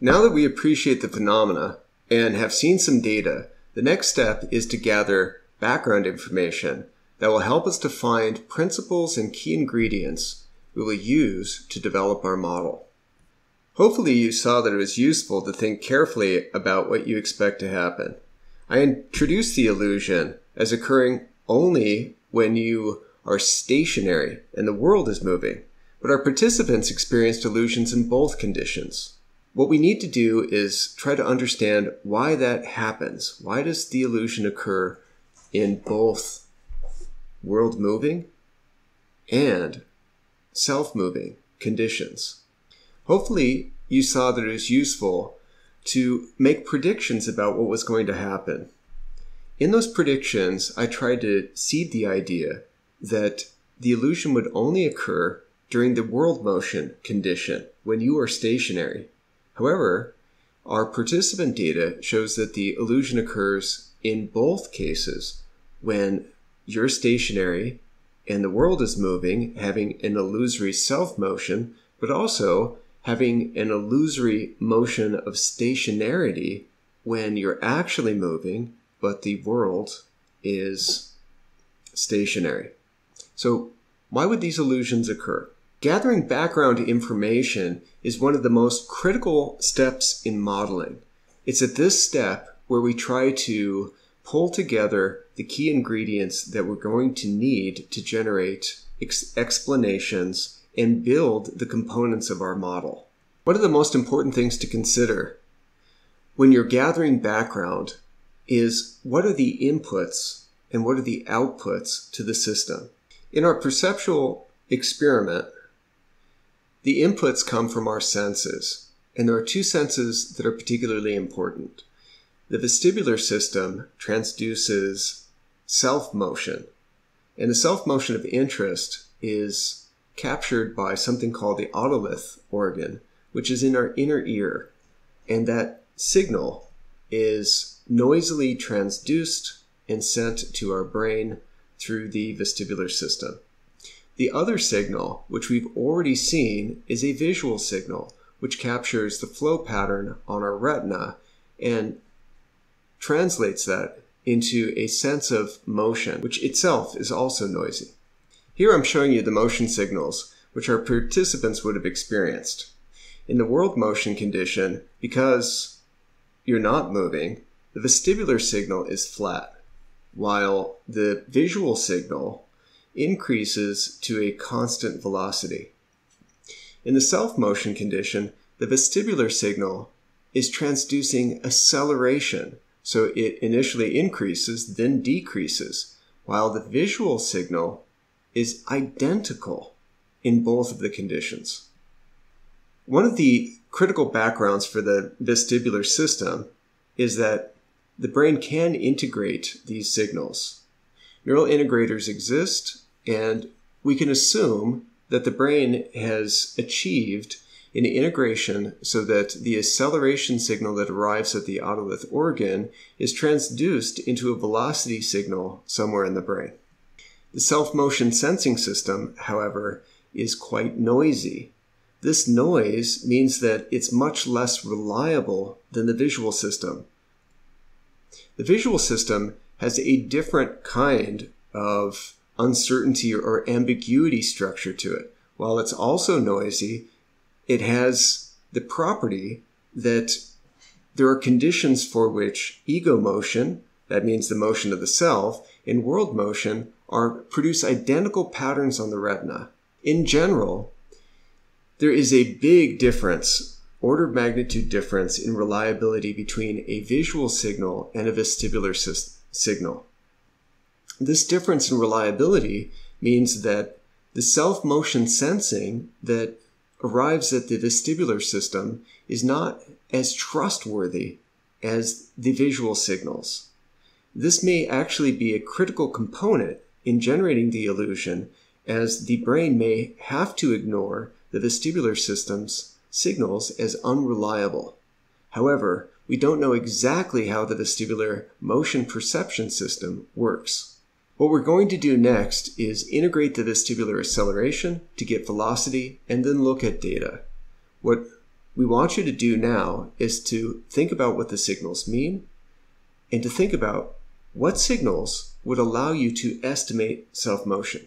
Now that we appreciate the phenomena and have seen some data, the next step is to gather background information that will help us to find principles and key ingredients we will use to develop our model. Hopefully you saw that it was useful to think carefully about what you expect to happen. I introduced the illusion as occurring only when you are stationary and the world is moving, but our participants experienced illusions in both conditions. What we need to do is try to understand why that happens. Why does the illusion occur in both world moving and self moving conditions? Hopefully, you saw that it was useful to make predictions about what was going to happen. In those predictions, I tried to seed the idea that the illusion would only occur during the world motion condition when you are stationary. However, our participant data shows that the illusion occurs in both cases when you're stationary and the world is moving, having an illusory self motion, but also having an illusory motion of stationarity when you're actually moving, but the world is stationary. So, why would these illusions occur? Gathering background information is one of the most critical steps in modeling. It's at this step where we try to pull together the key ingredients that we're going to need to generate ex- explanations and build the components of our model. One of the most important things to consider when you're gathering background is what are the inputs and what are the outputs to the system. In our perceptual experiment, the inputs come from our senses, and there are two senses that are particularly important. The vestibular system transduces self motion, and the self motion of interest is captured by something called the otolith organ, which is in our inner ear. And that signal is noisily transduced and sent to our brain through the vestibular system. The other signal, which we've already seen, is a visual signal, which captures the flow pattern on our retina and translates that into a sense of motion, which itself is also noisy. Here I'm showing you the motion signals which our participants would have experienced. In the world motion condition, because you're not moving, the vestibular signal is flat, while the visual signal increases to a constant velocity. In the self motion condition, the vestibular signal is transducing acceleration, so it initially increases, then decreases, while the visual signal is identical in both of the conditions. One of the critical backgrounds for the vestibular system is that the brain can integrate these signals. Neural integrators exist, and we can assume that the brain has achieved an integration so that the acceleration signal that arrives at the otolith organ is transduced into a velocity signal somewhere in the brain. The self motion sensing system, however, is quite noisy. This noise means that it's much less reliable than the visual system. The visual system has a different kind of uncertainty or ambiguity structure to it. While it's also noisy, it has the property that there are conditions for which ego motion, that means the motion of the self, and world motion are produce identical patterns on the retina. In general, there is a big difference, order of magnitude difference in reliability between a visual signal and a vestibular signal. This difference in reliability means that the self motion sensing that arrives at the vestibular system is not as trustworthy as the visual signals. This may actually be a critical component in generating the illusion, as the brain may have to ignore the vestibular system's signals as unreliable. However, we don't know exactly how the vestibular motion perception system works. What we're going to do next is integrate the vestibular acceleration to get velocity and then look at data. What we want you to do now is to think about what the signals mean and to think about what signals would allow you to estimate self motion.